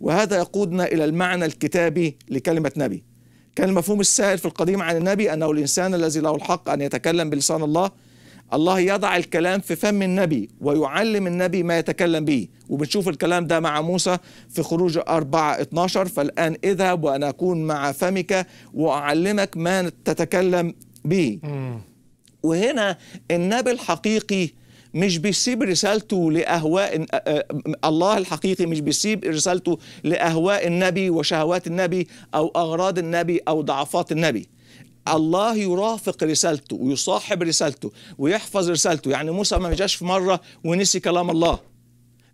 وهذا يقودنا إلى المعنى الكتابي لكلمة نبي. كان المفهوم السائد في القديم عن النبي أنه الإنسان الذي له الحق أن يتكلم بلسان الله الله يضع الكلام في فم النبي ويعلم النبي ما يتكلم به. وبنشوف الكلام ده مع موسى في خروج 4 12 فالآن اذهب وأنا أكون مع فمك وأعلمك ما تتكلم به. وهنا النبي الحقيقي مش بيسيب رسالته لأهواء الله الحقيقي مش بيسيب رسالته لأهواء النبي وشهوات النبي أو أغراض النبي أو ضعفات النبي. الله يرافق رسالته ويصاحب رسالته ويحفظ رسالته. يعني موسى ما جاش في مرة ونسي كلام الله.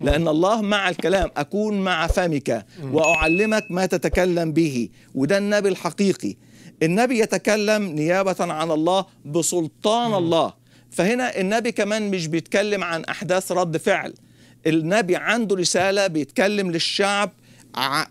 لأن الله مع الكلام أكون مع فمك وأعلمك ما تتكلم به. وده النبي الحقيقي. النبي يتكلم نيابة عن الله بسلطان الله. فهنا النبي كمان مش بيتكلم عن أحداث رد فعل. النبي عنده رسالة بيتكلم للشعب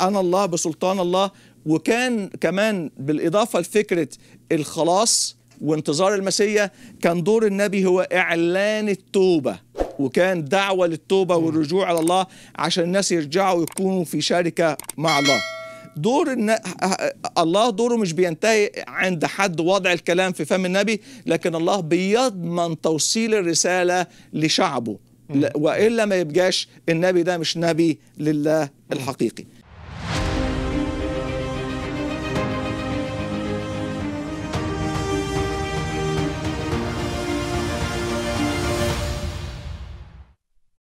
أنا الله بسلطان الله وكان كمان بالإضافة لفكرة الخلاص وانتظار المسيح كان دور النبي هو إعلان التوبة وكان دعوة للتوبة والرجوع على الله عشان الناس يرجعوا يكونوا في شركة مع الله. دور الن... الله دوره مش بينتهي عند حد وضع الكلام في فم النبي لكن الله بيضمن توصيل الرسالة لشعبه. وإلا ما يبقاش النبي ده مش نبي لله الحقيقي.